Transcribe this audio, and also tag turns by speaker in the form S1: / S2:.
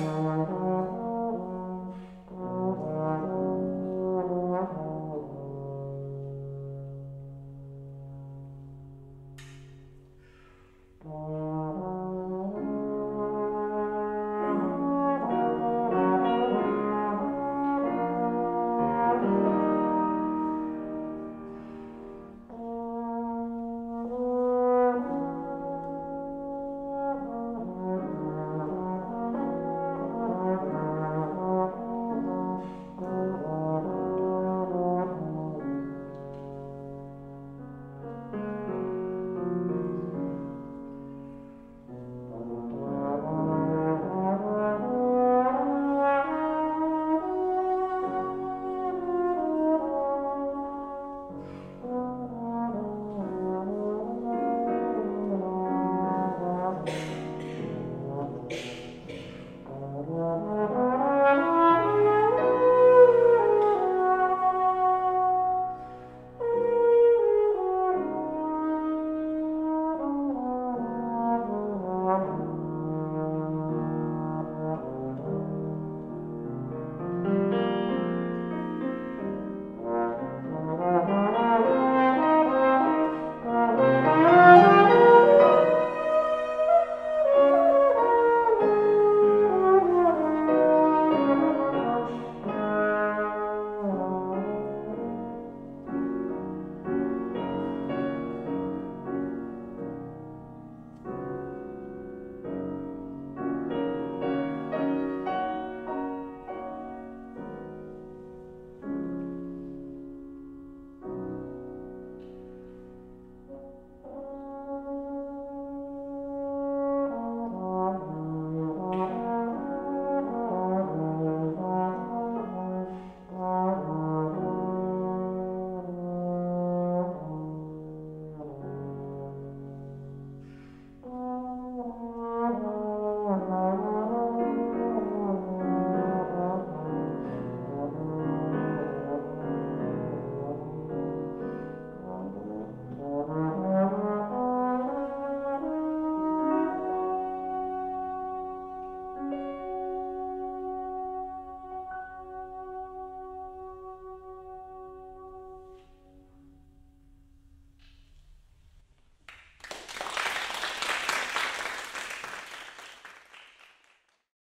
S1: Bye.